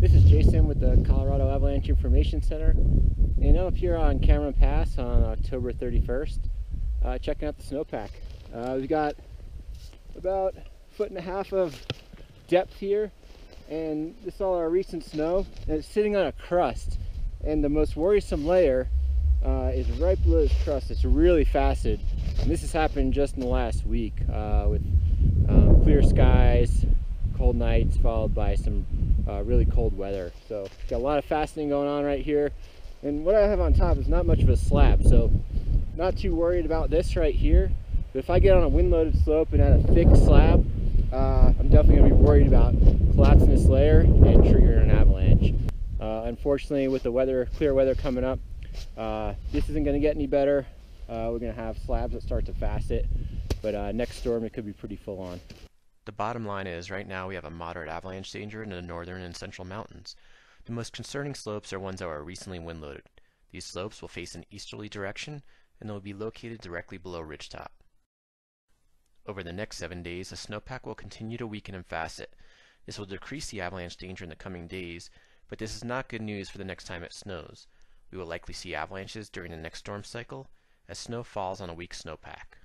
Jason with the Colorado Avalanche Information Center. And I'm up here on Cameron Pass on October 31st, uh, checking out the snowpack. Uh, we've got about a foot and a half of depth here, and this is all our recent snow, and it's sitting on a crust. And the most worrisome layer uh, is right below this crust. It's really faceted, and this has happened just in the last week uh, with um, clear skies, cold nights, followed by some uh, really cold weather. So got a lot of faceting going on right here. And what I have on top is not much of a slab, so not too worried about this right here. But if I get on a wind-loaded slope and at a thick slab, uh, I'm definitely going to be worried about collapsing this layer and triggering an avalanche. Uh, unfortunately, with the weather, clear weather coming up, uh, this isn't going to get any better. Uh, we're going to have slabs that start to facet, but uh, next storm it could be pretty full on. The bottom line is, right now we have a moderate avalanche danger in the northern and central mountains. The most concerning slopes are ones that were recently wind-loaded. These slopes will face an easterly direction, and they will be located directly below ridgetop. Over the next seven days, the snowpack will continue to weaken and facet. This will decrease the avalanche danger in the coming days, but this is not good news for the next time it snows. We will likely see avalanches during the next storm cycle, as snow falls on a weak snowpack.